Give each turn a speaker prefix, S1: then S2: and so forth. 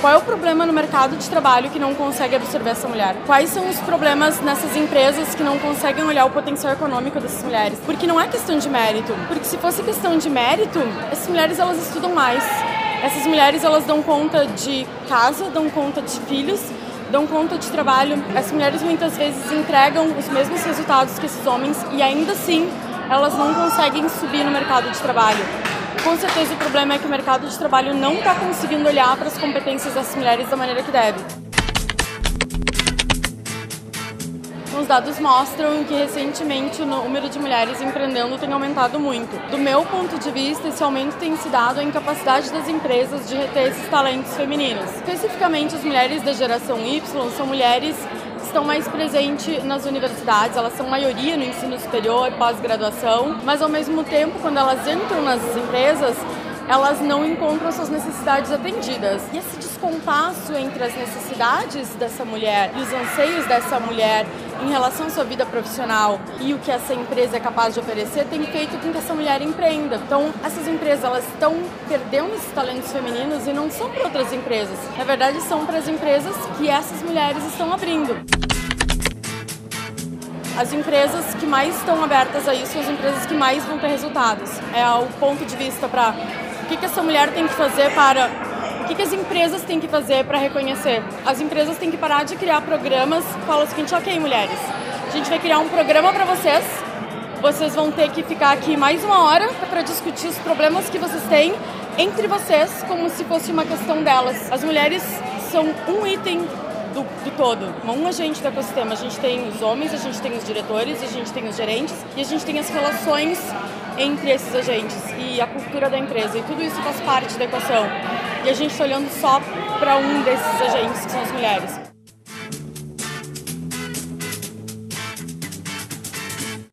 S1: Qual é o problema no mercado de trabalho que não consegue absorver essa mulher? Quais são os problemas nessas empresas que não conseguem olhar o potencial econômico dessas mulheres? Porque não é questão de mérito. Porque se fosse questão de mérito, essas mulheres elas estudam mais. Essas mulheres elas dão conta de casa, dão conta de filhos, dão conta de trabalho. As mulheres muitas vezes entregam os mesmos resultados que esses homens e ainda assim elas não conseguem subir no mercado de trabalho. Com certeza o problema é que o mercado de trabalho não está conseguindo olhar para as competências das mulheres da maneira que deve. Os dados mostram que recentemente o número de mulheres empreendendo tem aumentado muito. Do meu ponto de vista, esse aumento tem se dado à incapacidade das empresas de reter esses talentos femininos. Especificamente, as mulheres da geração Y são mulheres estão mais presentes nas universidades, elas são maioria no ensino superior, pós-graduação, mas ao mesmo tempo, quando elas entram nas empresas, elas não encontram suas necessidades atendidas. E esse descompasso entre as necessidades dessa mulher e os anseios dessa mulher em relação à sua vida profissional e o que essa empresa é capaz de oferecer tem feito com que essa mulher empreenda. Então, essas empresas elas estão perdendo esses talentos femininos e não são para outras empresas. Na verdade, são para as empresas que essas mulheres estão abrindo. As empresas que mais estão abertas a isso são as empresas que mais vão ter resultados. É o ponto de vista para que, que essa mulher tem que fazer para o que, que as empresas têm que fazer para reconhecer? As empresas têm que parar de criar programas que falam o seguinte, ok, mulheres, a gente vai criar um programa para vocês, vocês vão ter que ficar aqui mais uma hora para discutir os problemas que vocês têm entre vocês, como se fosse uma questão delas. As mulheres são um item do, do, todo, um agente do ecossistema. A gente tem os homens, a gente tem os diretores, a gente tem os gerentes e a gente tem as relações entre esses agentes e a cultura da empresa. E tudo isso faz parte da equação. E a gente está olhando só para um desses agentes, que são as mulheres.